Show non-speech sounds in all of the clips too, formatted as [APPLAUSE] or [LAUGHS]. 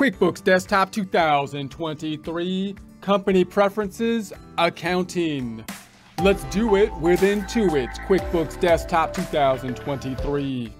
QuickBooks Desktop 2023 Company Preferences Accounting. Let's do it with Intuit QuickBooks Desktop 2023.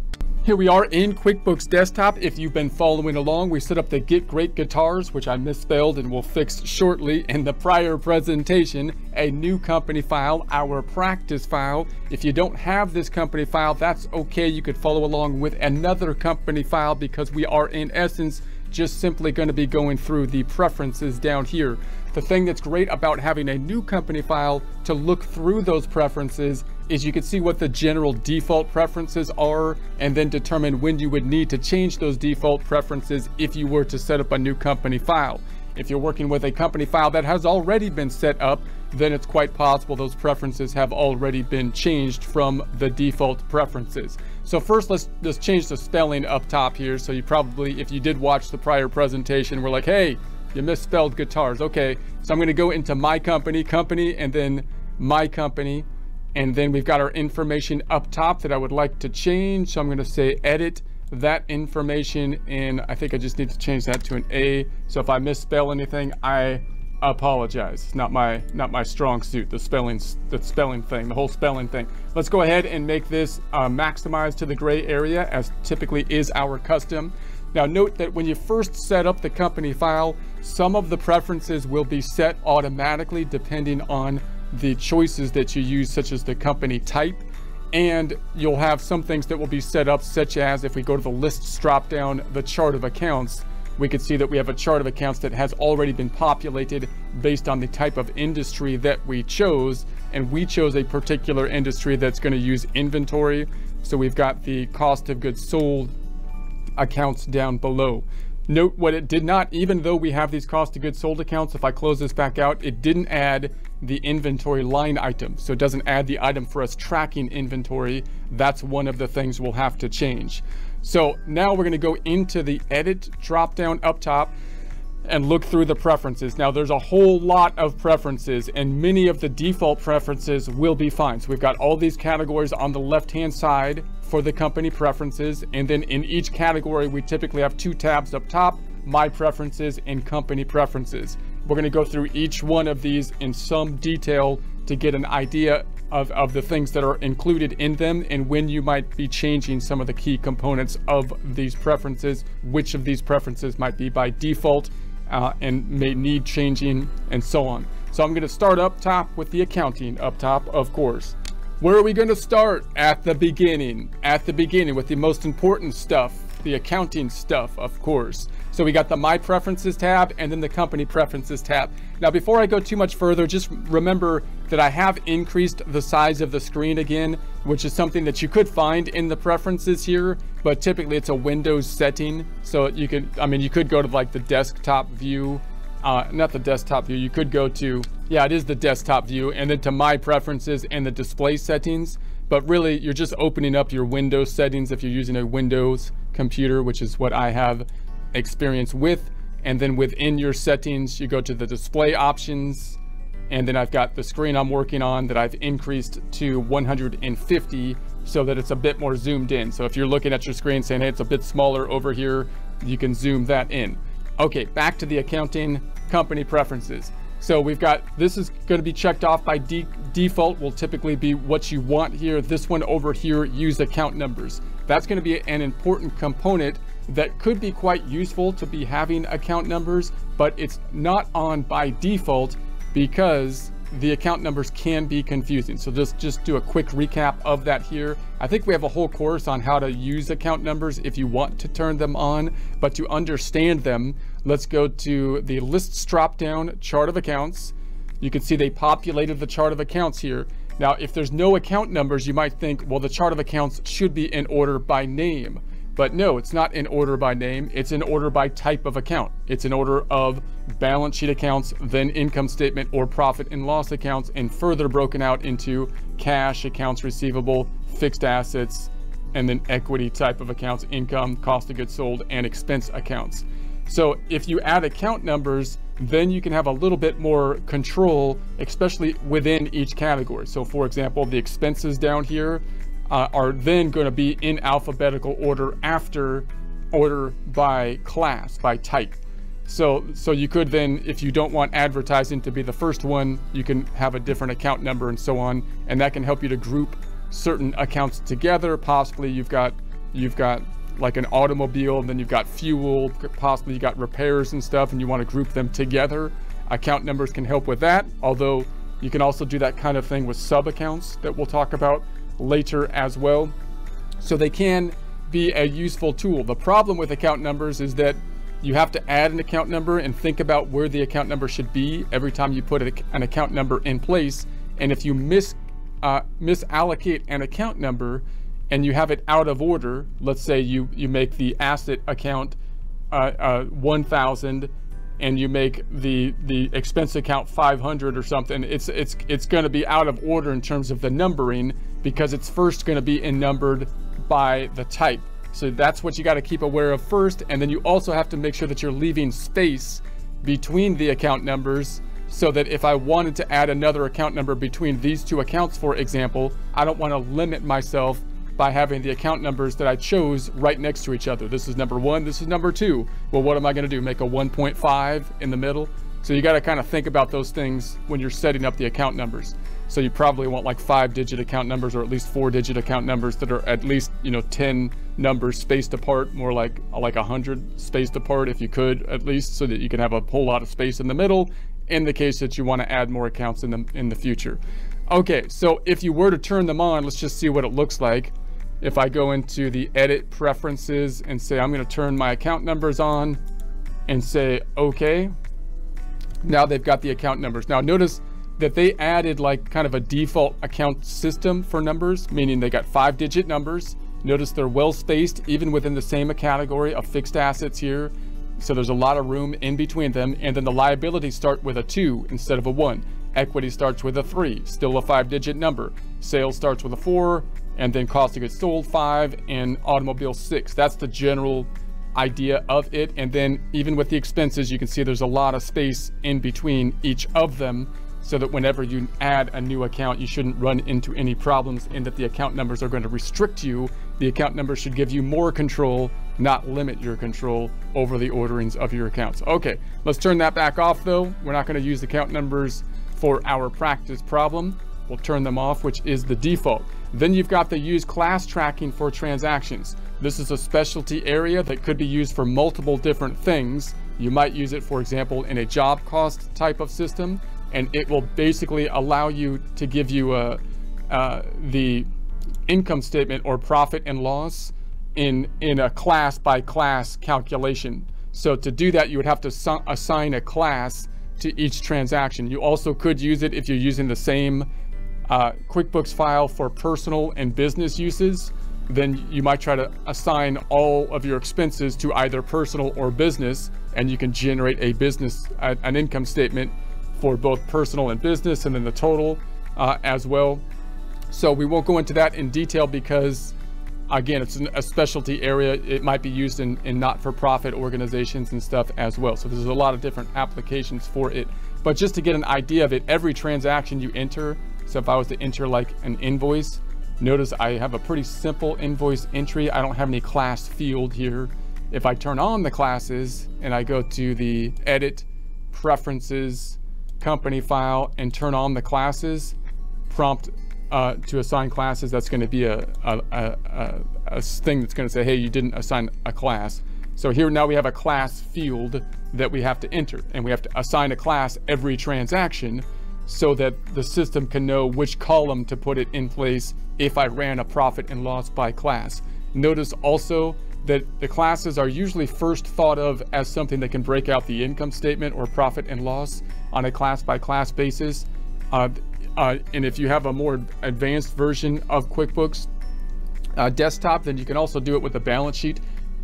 Here we are in QuickBooks Desktop. If you've been following along, we set up the Get Great Guitars, which I misspelled and will fix shortly in the prior presentation, a new company file, our practice file. If you don't have this company file, that's okay. You could follow along with another company file because we are in essence just simply going to be going through the preferences down here. The thing that's great about having a new company file to look through those preferences is you can see what the general default preferences are and then determine when you would need to change those default preferences if you were to set up a new company file. If you're working with a company file that has already been set up, then it's quite possible those preferences have already been changed from the default preferences. So first, let's just change the spelling up top here. So you probably, if you did watch the prior presentation, we're like, hey, you misspelled guitars. Okay, so I'm gonna go into my company, company, and then my company. And then we've got our information up top that I would like to change. So I'm gonna say edit that information and I think I just need to change that to an A. So if I misspell anything, I apologize. It's not my not my strong suit, the spelling the spelling thing, the whole spelling thing. Let's go ahead and make this uh, to the gray area as typically is our custom. Now note that when you first set up the company file, some of the preferences will be set automatically depending on the choices that you use, such as the company type. And you'll have some things that will be set up, such as if we go to the lists drop down, the chart of accounts, we could see that we have a chart of accounts that has already been populated based on the type of industry that we chose. And we chose a particular industry that's going to use inventory. So we've got the cost of goods sold accounts down below. Note what it did not, even though we have these cost of goods sold accounts, if I close this back out, it didn't add the inventory line item. So it doesn't add the item for us tracking inventory. That's one of the things we'll have to change. So now we're gonna go into the edit drop down up top and look through the preferences. Now there's a whole lot of preferences and many of the default preferences will be fine. So we've got all these categories on the left-hand side for the company preferences. And then in each category, we typically have two tabs up top, my preferences and company preferences. We're gonna go through each one of these in some detail to get an idea of, of the things that are included in them and when you might be changing some of the key components of these preferences, which of these preferences might be by default uh, and may need changing and so on. So I'm going to start up top with the accounting up top, of course. Where are we going to start? At the beginning. At the beginning with the most important stuff, the accounting stuff, of course. So we got the My Preferences tab and then the Company Preferences tab. Now, before I go too much further, just remember that I have increased the size of the screen again, which is something that you could find in the preferences here, but typically it's a Windows setting. So you could, I mean, you could go to like the desktop view, uh, not the desktop view, you could go to, yeah, it is the desktop view, and then to My Preferences and the display settings. But really, you're just opening up your Windows settings if you're using a Windows computer, which is what I have experience with. And then within your settings, you go to the display options. And then I've got the screen I'm working on that I've increased to 150 so that it's a bit more zoomed in. So if you're looking at your screen saying, hey, it's a bit smaller over here, you can zoom that in. Okay, back to the accounting company preferences. So we've got, this is going to be checked off by de default will typically be what you want here. This one over here, use account numbers. That's going to be an important component that could be quite useful to be having account numbers, but it's not on by default because the account numbers can be confusing. So just, just do a quick recap of that here. I think we have a whole course on how to use account numbers if you want to turn them on, but to understand them, Let's go to the lists drop down chart of accounts. You can see they populated the chart of accounts here. Now, if there's no account numbers, you might think, well, the chart of accounts should be in order by name. But no, it's not in order by name. It's in order by type of account. It's in order of balance sheet accounts, then income statement or profit and loss accounts, and further broken out into cash, accounts receivable, fixed assets, and then equity type of accounts, income, cost of goods sold, and expense accounts. So if you add account numbers, then you can have a little bit more control, especially within each category. So for example, the expenses down here uh, are then going to be in alphabetical order after order by class, by type. So, so you could then, if you don't want advertising to be the first one, you can have a different account number and so on, and that can help you to group certain accounts together. Possibly you've got you've got like an automobile, and then you've got fuel, possibly you got repairs and stuff, and you want to group them together. Account numbers can help with that, although you can also do that kind of thing with sub accounts that we'll talk about later as well. So they can be a useful tool. The problem with account numbers is that you have to add an account number and think about where the account number should be every time you put an account number in place. And if you miss uh, misallocate an account number, and you have it out of order, let's say you, you make the asset account uh, uh, 1,000 and you make the the expense account 500 or something, it's it's it's going to be out of order in terms of the numbering because it's first going to be in numbered by the type. So that's what you got to keep aware of first, and then you also have to make sure that you're leaving space between the account numbers so that if I wanted to add another account number between these two accounts, for example, I don't want to limit myself by having the account numbers that I chose right next to each other. This is number one, this is number two. Well, what am I gonna do? Make a 1.5 in the middle? So you gotta kind of think about those things when you're setting up the account numbers. So you probably want like five digit account numbers or at least four digit account numbers that are at least, you know, 10 numbers spaced apart, more like like 100 spaced apart if you could at least so that you can have a whole lot of space in the middle in the case that you want to add more accounts in the in the future. Okay, so if you were to turn them on, let's just see what it looks like if I go into the edit preferences and say I'm going to turn my account numbers on and say okay now they've got the account numbers. Now notice that they added like kind of a default account system for numbers meaning they got five digit numbers. Notice they're well spaced even within the same category of fixed assets here. So there's a lot of room in between them. And then the liabilities start with a two instead of a one. Equity starts with a three still a five digit number. Sales starts with a four and then cost of goods sold five and automobile six. That's the general idea of it. And then even with the expenses, you can see there's a lot of space in between each of them so that whenever you add a new account, you shouldn't run into any problems in that the account numbers are going to restrict you. The account numbers should give you more control, not limit your control over the orderings of your accounts. Okay, let's turn that back off though. We're not going to use account numbers for our practice problem. We'll turn them off, which is the default. Then you've got the use class tracking for transactions. This is a specialty area that could be used for multiple different things. You might use it, for example, in a job cost type of system, and it will basically allow you to give you a, uh, the income statement or profit and loss in, in a class by class calculation. So to do that, you would have to assign a class to each transaction. You also could use it if you're using the same uh, QuickBooks file for personal and business uses, then you might try to assign all of your expenses to either personal or business, and you can generate a business, an income statement for both personal and business, and then the total uh, as well. So we won't go into that in detail because again, it's a specialty area. It might be used in, in not-for-profit organizations and stuff as well. So there's a lot of different applications for it. But just to get an idea of it, every transaction you enter so if I was to enter like an invoice, notice I have a pretty simple invoice entry. I don't have any class field here. If I turn on the classes and I go to the edit preferences company file and turn on the classes, prompt uh, to assign classes, that's going to be a, a, a, a thing that's going to say, hey, you didn't assign a class. So here now we have a class field that we have to enter and we have to assign a class every transaction so that the system can know which column to put it in place if I ran a profit and loss by class. Notice also that the classes are usually first thought of as something that can break out the income statement or profit and loss on a class by class basis. Uh, uh, and if you have a more advanced version of QuickBooks uh, desktop, then you can also do it with the balance sheet,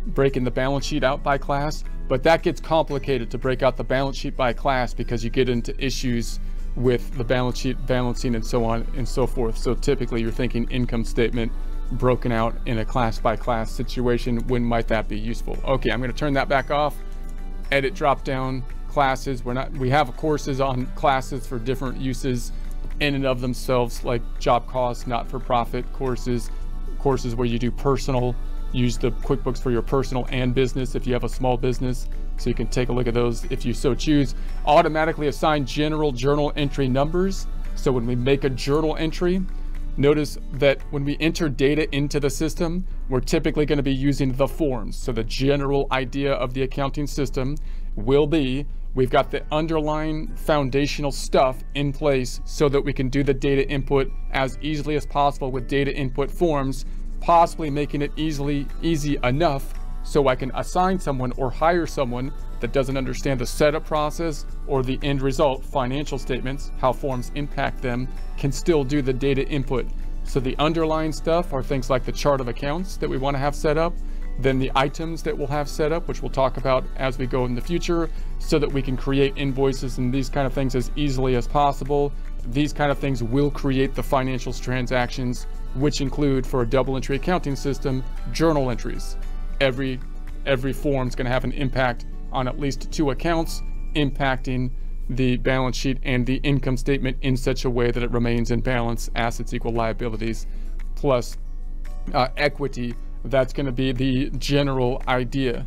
breaking the balance sheet out by class. But that gets complicated to break out the balance sheet by class because you get into issues with the balance sheet balancing and so on and so forth. So typically you're thinking income statement broken out in a class by class situation. When might that be useful? Okay, I'm going to turn that back off. Edit drop down classes. We're not, we have courses on classes for different uses in and of themselves, like job costs, not for profit courses, courses where you do personal, use the QuickBooks for your personal and business if you have a small business. So you can take a look at those if you so choose. Automatically assign general journal entry numbers. So when we make a journal entry, Notice that when we enter data into the system, we're typically going to be using the forms. So the general idea of the accounting system will be we've got the underlying foundational stuff in place so that we can do the data input as easily as possible with data input forms, possibly making it easily easy enough so I can assign someone or hire someone that doesn't understand the setup process or the end result, financial statements, how forms impact them, can still do the data input. So the underlying stuff are things like the chart of accounts that we want to have set up, then the items that we'll have set up, which we'll talk about as we go in the future, so that we can create invoices and these kind of things as easily as possible. These kind of things will create the financials transactions, which include for a double entry accounting system, journal entries. Every every form is going to have an impact on at least two accounts, impacting the balance sheet and the income statement in such a way that it remains in balance, assets equal liabilities, plus uh, equity. That's going to be the general idea.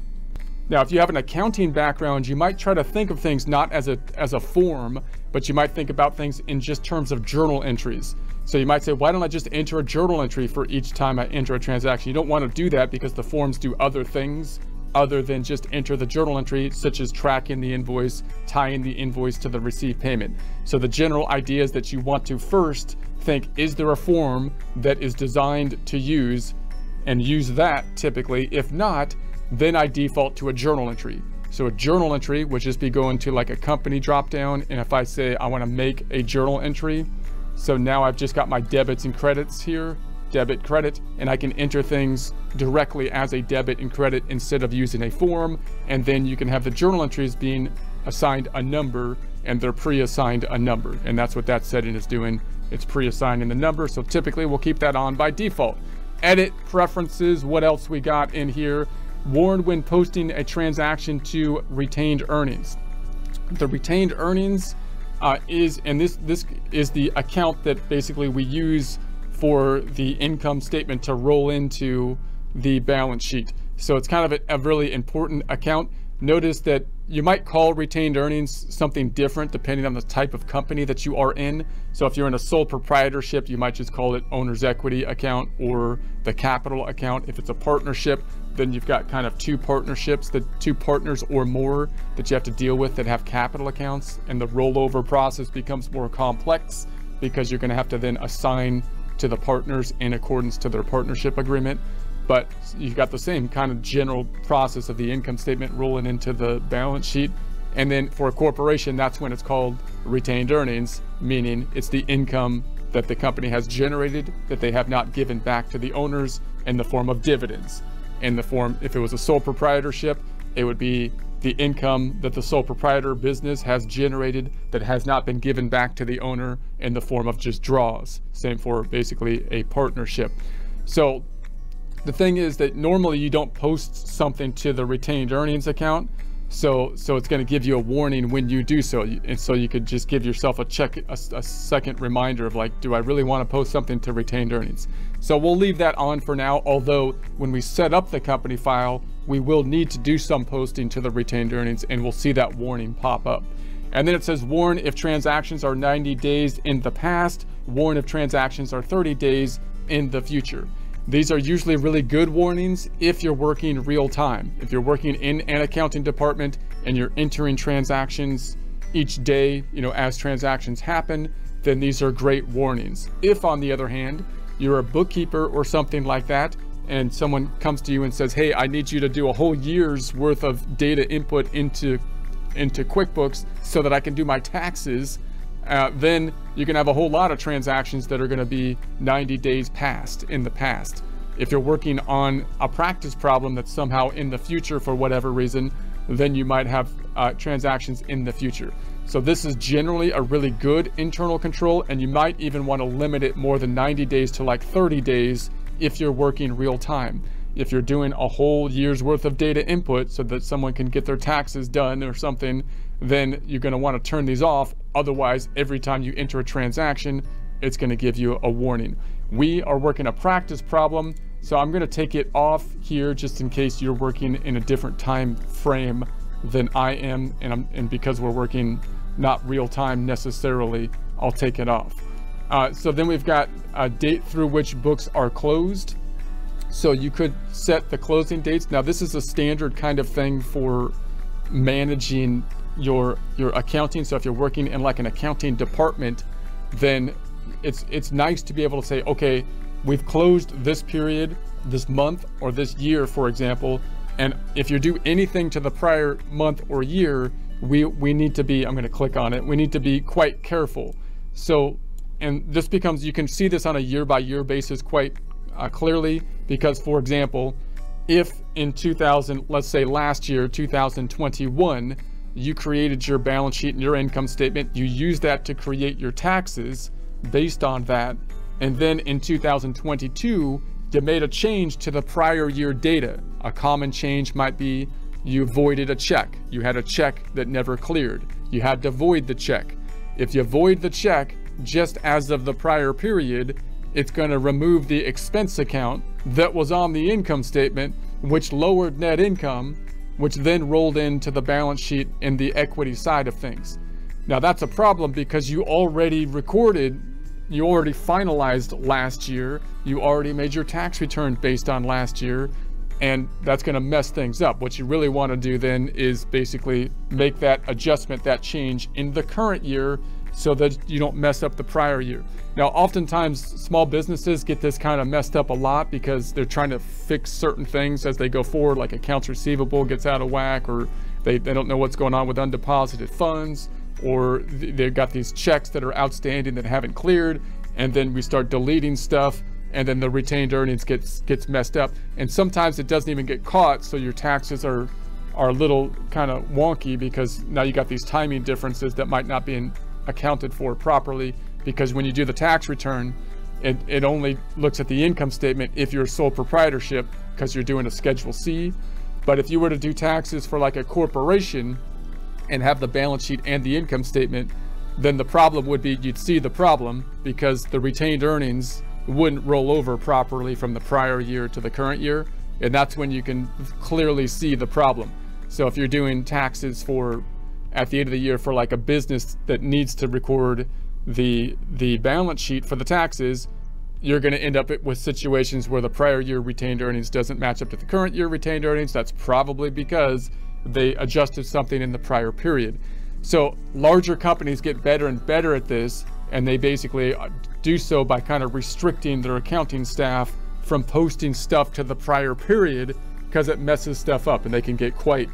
Now, if you have an accounting background, you might try to think of things not as a, as a form, but you might think about things in just terms of journal entries. So you might say, why don't I just enter a journal entry for each time I enter a transaction? You don't want to do that because the forms do other things other than just enter the journal entry, such as tracking the invoice, tying the invoice to the received payment. So the general idea is that you want to first think, is there a form that is designed to use and use that typically. If not, then I default to a journal entry. So a journal entry would just be going to like a company dropdown. And if I say I want to make a journal entry, so now I've just got my debits and credits here debit, credit, and I can enter things directly as a debit and credit instead of using a form. And then you can have the journal entries being assigned a number and they're pre-assigned a number. And that's what that setting is doing. It's pre-assigning the number. So typically we'll keep that on by default. Edit preferences. What else we got in here? Warn when posting a transaction to retained earnings. The retained earnings uh, is, and this, this is the account that basically we use for the income statement to roll into the balance sheet. So it's kind of a, a, really important account. Notice that you might call retained earnings something different depending on the type of company that you are in. So if you're in a sole proprietorship, you might just call it owner's equity account or the capital account. If it's a partnership, then you've got kind of two partnerships, the two partners or more that you have to deal with that have capital accounts. And the rollover process becomes more complex because you're going to have to then assign to the partners in accordance to their partnership agreement. But you've got the same kind of general process of the income statement rolling into the balance sheet. And then for a corporation, that's when it's called retained earnings, meaning it's the income that the company has generated that they have not given back to the owners in the form of dividends. In the form, if it was a sole proprietorship, it would be the income that the sole proprietor business has generated that has not been given back to the owner in the form of just draws. Same for basically a partnership. So the thing is that normally you don't post something to the retained earnings account. So, so it's going to give you a warning when you do so. And so you could just give yourself a check, a, a second reminder of like, do I really want to post something to retained earnings? So we'll leave that on for now. Although when we set up the company file, we will need to do some posting to the retained earnings and we'll see that warning pop up. And then it says warn if transactions are 90 days in the past, warn if transactions are 30 days in the future. These are usually really good warnings if you're working real time. If you're working in an accounting department and you're entering transactions each day, you know, as transactions happen, then these are great warnings. If on the other hand, you're a bookkeeper or something like that, and someone comes to you and says, hey, I need you to do a whole year's worth of data input into, into QuickBooks so that I can do my taxes, uh, then you can have a whole lot of transactions that are going to be 90 days past in the past. If you're working on a practice problem that's somehow in the future for whatever reason, then you might have uh, transactions in the future. So this is generally a really good internal control and you might even want to limit it more than 90 days to like 30 days if you're working real time. If you're doing a whole year's worth of data input so that someone can get their taxes done or something, then you're going to want to turn these off. Otherwise, every time you enter a transaction, it's going to give you a warning. We are working a practice problem, so I'm going to take it off here just in case you're working in a different time frame than I am, and, I'm, and because we're working not real time necessarily, I'll take it off. Uh, so then we've got a date through which books are closed. So you could set the closing dates. Now this is a standard kind of thing for managing your your accounting. So if you're working in like an accounting department, then it's it's nice to be able to say, okay, we've closed this period, this month, or this year, for example. And if you do anything to the prior month or year, we we need to be. I'm going to click on it. We need to be quite careful. So and this becomes, you can see this on a year by year basis quite uh, clearly because for example, if in 2000, let's say last year, 2021, you created your balance sheet and your income statement, you use that to create your taxes based on that. And then in 2022, you made a change to the prior year data. A common change might be you voided a check. You had a check that never cleared. You had to void the check. If you void the check, just as of the prior period, it's going to remove the expense account that was on the income statement, which lowered net income, which then rolled into the balance sheet in the equity side of things. Now that's a problem because you already recorded, you already finalized last year, you already made your tax return based on last year, and that's going to mess things up. What you really want to do then is basically make that adjustment, that change in the current year so that you don't mess up the prior year. Now, oftentimes small businesses get this kind of messed up a lot because they're trying to fix certain things as they go forward, like accounts receivable gets out of whack, or they, they don't know what's going on with undeposited funds, or they've got these checks that are outstanding that haven't cleared, and then we start deleting stuff, and then the retained earnings gets gets messed up. And sometimes it doesn't even get caught, so your taxes are are a little kind of wonky because now you got these timing differences that might not be in accounted for properly because when you do the tax return, it, it only looks at the income statement if you're sole proprietorship because you're doing a Schedule C. But if you were to do taxes for like a corporation and have the balance sheet and the income statement, then the problem would be you'd see the problem because the retained earnings wouldn't roll over properly from the prior year to the current year. And that's when you can clearly see the problem. So if you're doing taxes for at the end of the year for like a business that needs to record the the balance sheet for the taxes, you're going to end up with situations where the prior year retained earnings doesn't match up to the current year retained earnings. That's probably because they adjusted something in the prior period. So larger companies get better and better at this, and they basically uh, do so by kind of restricting their accounting staff from posting stuff to the prior period because it messes stuff up, and they can get quite,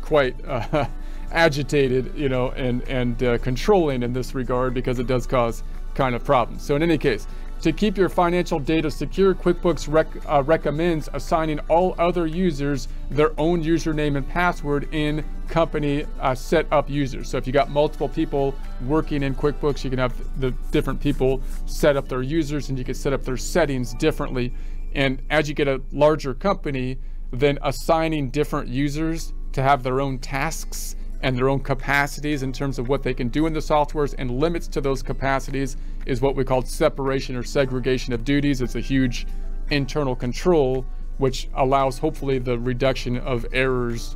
quite [LAUGHS] uh, agitated, you know, and, and uh, controlling in this regard because it does cause kind of problems. So in any case, to keep your financial data secure, QuickBooks rec uh, recommends assigning all other users their own username and password in company uh, set up users. So if you got multiple people working in QuickBooks, you can have the different people set up their users and you can set up their settings differently. And as you get a larger company, then assigning different users to have their own tasks and their own capacities in terms of what they can do in the softwares and limits to those capacities is what we call separation or segregation of duties. It's a huge internal control which allows hopefully the reduction of errors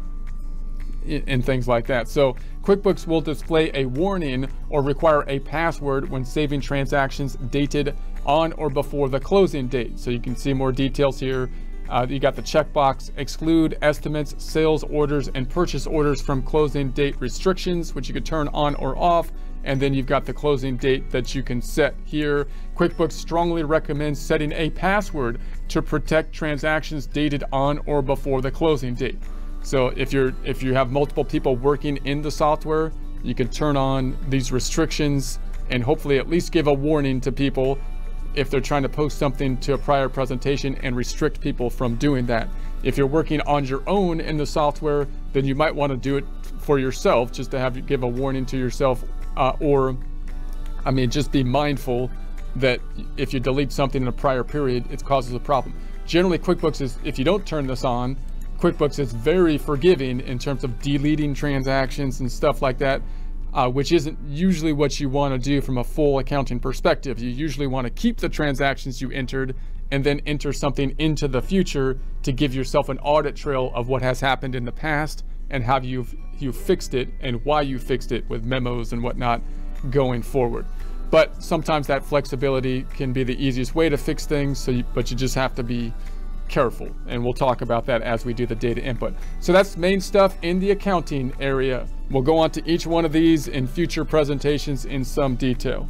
and things like that. So QuickBooks will display a warning or require a password when saving transactions dated on or before the closing date. So you can see more details here uh, you got the checkbox, exclude estimates, sales orders, and purchase orders from closing date restrictions, which you could turn on or off. and then you've got the closing date that you can set here. QuickBooks strongly recommends setting a password to protect transactions dated on or before the closing date. So if you're if you have multiple people working in the software, you can turn on these restrictions and hopefully at least give a warning to people if they're trying to post something to a prior presentation and restrict people from doing that. If you're working on your own in the software, then you might want to do it for yourself, just to have you give a warning to yourself, uh, or, I mean, just be mindful that if you delete something in a prior period, it causes a problem. Generally, QuickBooks is, if you don't turn this on, QuickBooks is very forgiving in terms of deleting transactions and stuff like that, uh, which isn't usually what you want to do from a full accounting perspective. You usually want to keep the transactions you entered and then enter something into the future to give yourself an audit trail of what has happened in the past and how you've you fixed it and why you fixed it with memos and whatnot going forward. But sometimes that flexibility can be the easiest way to fix things. So, you, but you just have to be careful, and we'll talk about that as we do the data input. So that's main stuff in the accounting area. We'll go on to each one of these in future presentations in some detail.